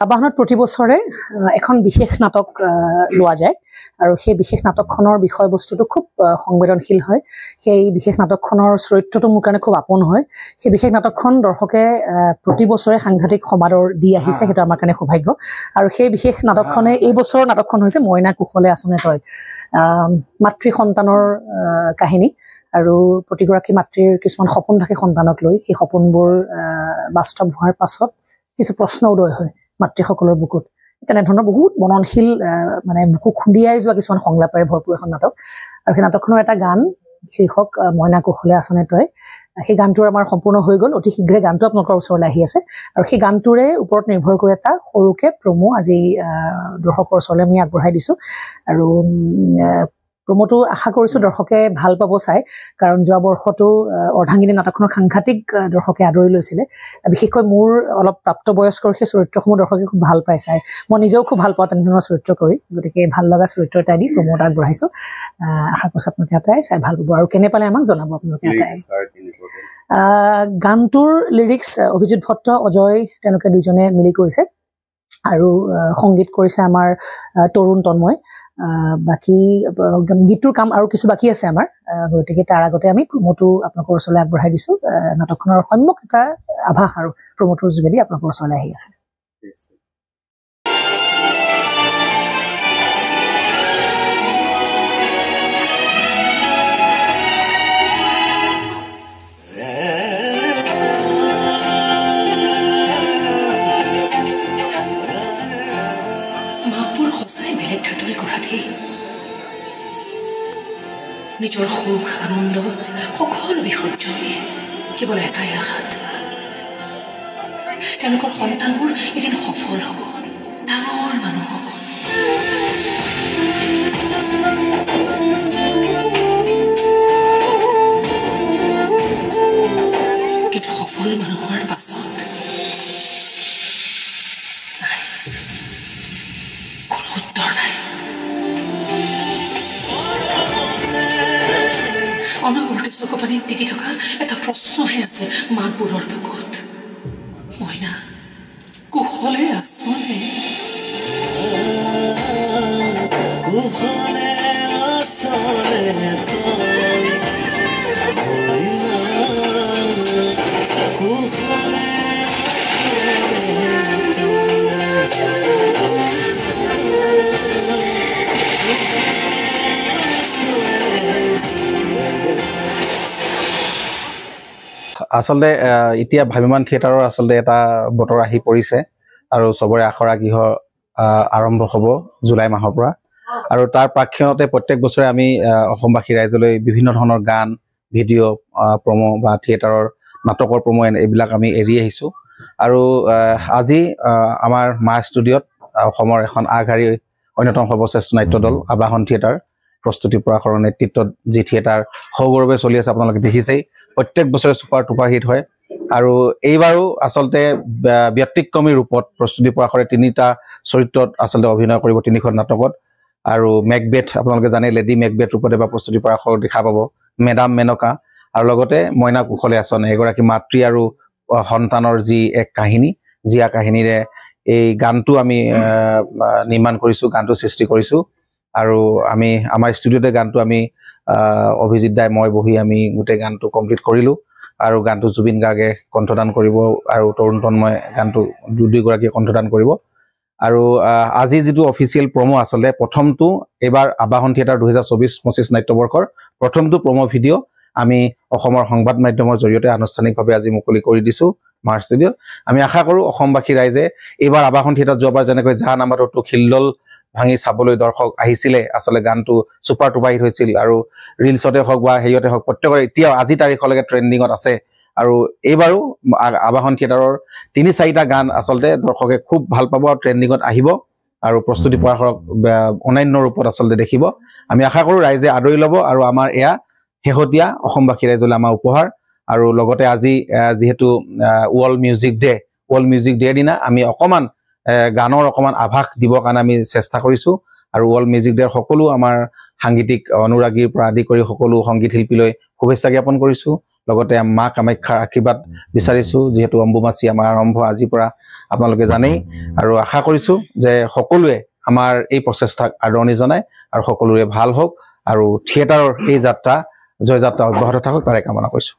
আবাহনত প্ৰতি বছৰে এখন বিশেষ নাটক লোৱা যায়। আৰু সেই বিশেষ নাটকখনৰ বিষয়বস্তুটো খুব সংবেদনশীল হয়। সেই বিশেষ নাটকখনৰ চৰিত্ৰটো মোৰ কাৰণে খুব আপোন হয়। সেই বিশেষ নাটকখন দৰ্শকে প্ৰতি বছৰে সাংঘাতিক সমাদৰ দি আহিছে সেইটো আমাৰ কাৰণে সৌভাগ্য। আৰু সেই বিশেষ নাটকখনে এই বছৰৰ নাটকখন হৈছে মইনা কুশলে আচনে তই। মাতৃ সন্তানৰ কাহিনী। আৰু প্ৰতিগৰাকী মাতৃৰ কিছুমান সপোন থাকে সন্তানক লৈ। সেই সপোনবোৰ বাস্তৱ হোৱাৰ পাছত কিছু প্ৰশ্ন উদয় হয়। মাতৃসকলৰ বুকুত। তেনেধৰণৰ বহুত মননশীল মানে বুকু খুন্দিয়াই যোৱা কিছুমান সংলাপেৰে ভৰপূৰ এখন নাটক। আৰু সেই নাটকখনৰ এটা গান শীৰ্ষক মইনা কুশলে আচনে তই সেই গানটোৰ আমাৰ সম্পূৰ্ণ হৈ গ'ল। অতি শীঘ্ৰে গানটো আপোনালোকৰ ওচৰলৈ আহি আছে। আৰু সেই গানটোৰে ওপৰত নিৰ্ভৰ কৰি এটা সৰুকে প্ৰমো আজি দৰ্শকৰ ওচৰলৈ আমি আগবঢ়াই দিছোঁ। আৰু প্ৰমোটো আশা কৰিছোঁ দৰ্শকে ভাল পাব চাই। কাৰণ যোৱা বৰ্ষতো অৰ্ধাংগিনী নাটকখনক সাংঘাতিক দৰ্শকে আদৰি লৈছিলে। বিশেষকৈ মোৰ অলপ প্ৰাপ্তবয়স্কৰ সেই চৰিত্ৰসমূহ দৰ্শকে খুব ভাল পাই চাই। মই নিজেও খুব ভাল পাওঁ তেনেধৰণৰ চৰিত্ৰ কৰি। গতিকে ভাল লগা চৰিত্ৰ এটা দি প্ৰমোট আগবঢ়াইছোঁ। আশা কৰিছোঁ আপোনালোকে এটাই চাই ভাল পাব। আৰু কেনে পালে আমাক জনাব আপোনালোকে আহ, গানটোৰ লিৰিক্স অভিজিত ভট্ট অজয় তেওঁলোকে দুজনে মিলি কৰিছে। আৰু সংগীত কৰিছে আমাৰ তৰুণ তন্ময়। বাকী গীতটোৰ কাম আৰু কিছু বাকী আছে আমাৰ। গতিকে তাৰ আগতে আমি প্ৰমোটো আপোনালোকৰ ওচৰলৈ আগবঢ়াই দিছোঁ। নাটকখনৰ সম্যক এটা আভাস আৰু প্ৰমোটোৰ যোগেদি আপোনালোকৰ ওচৰলৈ আহি আছে। মাকবোৰ সঁচাই বেলেগ ধাতুৰে গঢ়া দেই নিজৰ সুখ আনন্দ সকলো বিসৰ্জন দিয়ে কেৱল এটাই আশাত তেওঁলোকৰ সন্তানবোৰ এদিন সফল হ'ব। অনবৰতে চকু পানীত টিকি থকা এটা প্ৰশ্নহে আছে মাকবোৰৰ বুকুত। মইনা কুশলে আছনে? কুশলে আচলে আচলতে এতিয়া ভাবিমান থিয়েটাৰৰ আচলতে এটা বতৰ আহি পৰিছে আৰু চবৰে আখৰা গৃহ আৰম্ভ হ'ব জুলাই মাহৰ পৰা। আৰু তাৰ প্ৰাক্ষণতে প্ৰত্যেক বছৰে আমি অসমবাসী ৰাইজলৈ বিভিন্ন ধৰণৰ গান ভিডিঅ' প্ৰমো বা থিয়েটাৰৰ নাটকৰ প্ৰমো এইবিলাক আমি এৰি আহিছোঁ। আৰু আজি আমাৰ মা ষ্টুডিঅ'ত অসমৰ এখন আগশাৰীৰ অন্যতম সৰ্বশ্ৰেষ্ঠ নাট্য দল আবাহন থিয়েটাৰ। প্ৰস্তুতি পৰাশৰৰ নেতৃত্বত যি থিয়েটাৰ সগৌৰৱে চলি আছে আপোনালোকে দেখিছেই। প্ৰত্যেক বছৰে ছুপাৰ টুপাৰ হিট হয়। আৰু এইবাৰো আচলতে ব্য- ব্যতিক্ৰমী ৰূপত প্ৰস্তুতি পৰাশৰে তিনিটা চৰিত্ৰত আচলতে অভিনয় কৰিব তিনিখন নাটকত। আৰু মেকবেথ আপোনালোকে জানে লেডি মেকবেথ ৰূপত এবাৰ প্ৰস্তুতি পৰাশৰ দেখা পাব মেডাম মেনকা। আৰু লগতে মইনা কুশলে আচন এগৰাকী মাতৃ আৰু সন্তানৰ যি এক কাহিনী জীয়া কাহিনীৰে এই গানটো আমি নিৰ্মাণ কৰিছোঁ গানটো সৃষ্টি কৰিছোঁ। আৰু আমি আমাৰ ষ্টুডিঅ'তে গানটো আমি অভিজিত দাই মই বহি আমি গোটেই গানটো কমপ্লিট কৰিলোঁ। আৰু গানটো জুবিন গাৰ্গে কণ্ঠদান কৰিব আৰু তৰুণ তন্ময় গানটো দুয়োগৰাকীয়ে কণ্ঠদান কৰিব। আৰু আজি যিটো অফিচিয়েল প্ৰমো আচলতে প্ৰথমটো এইবাৰ আবাহন থিয়েটাৰ দুহেজাৰ চৌবিছ পঁচিছ নাট্যবৰ্ষৰ প্ৰথমটো প্ৰমো ভিডিঅ' আমি অসমৰ সংবাদ মাধ্যমৰ জৰিয়তে আনুষ্ঠানিকভাৱে আজি মুকলি কৰি দিছোঁ মাৰ ষ্টুডিঅ'ত। আমি আশা কৰোঁ অসমবাসী ৰাইজে এইবাৰ আবাহন থিয়েটাৰ যোৱাবাৰ যেনেকৈ জাহা নাম্বাৰটো খিলদল ভাঙি চাবলৈ দৰ্শক আহিছিলে। আচলতে গানটো ছুপাৰ টুপাৰ হিট হৈছিল আৰু ৰিলচতে হওক বা হেৰিয়তে হওক প্ৰত্যেকৰে এতিয়াও আজি তাৰিখলৈকে ট্ৰেণ্ডিঙত আছে। আৰু এইবাৰো আ- আবাহন থিয়েটাৰৰ তিনি চাৰিটা গান আচলতে দৰ্শকে খুব ভাল পাব আৰু ট্ৰেণ্ডিঙত আহিব আৰু প্ৰস্তুতি পৰাশৰক অন্যান্য ৰূপত আচলতে দেখিব। আমি আশা কৰোঁ ৰাইজে আদৰি ল'ব আৰু আমাৰ এয়া শেহতীয়া অসমবাসী ৰাইজলৈ আমাৰ উপহাৰ। আৰু লগতে আজি যিহেতু world music day world music ডেৰ দিনা আমি অকণমান গানৰ অকণমান আভাস দিবৰ কাৰণে আমি চেষ্টা কৰিছোঁ। আৰু ৱৰ্ল্ড মিউজিক ডেৰ সকলো আমাৰ সাংগীতিক অনুৰাগীৰ পৰা আদি কৰি সকলো সংগীত শিল্পীলৈ শুভেচ্ছা জ্ঞাপন কৰিছোঁ। লগতে মা কামাখ্যাৰ আশীৰ্বাদ বিচাৰিছোঁ যিহেতু অম্বুবাচী আমাৰ আৰম্ভ আজিৰ পৰা আপোনালোকে জানেই। আৰু আশা কৰিছোঁ যে সকলোৱে আমাৰ এই প্ৰচেষ্টাক আদৰণি জনায় আৰু সকলোৰে ভাল হওক। আৰু থিয়েটাৰৰ এই যাত্ৰা জয়যাত্ৰা অব্যাহত থাকক তাৰে কামনা কৰিছোঁ।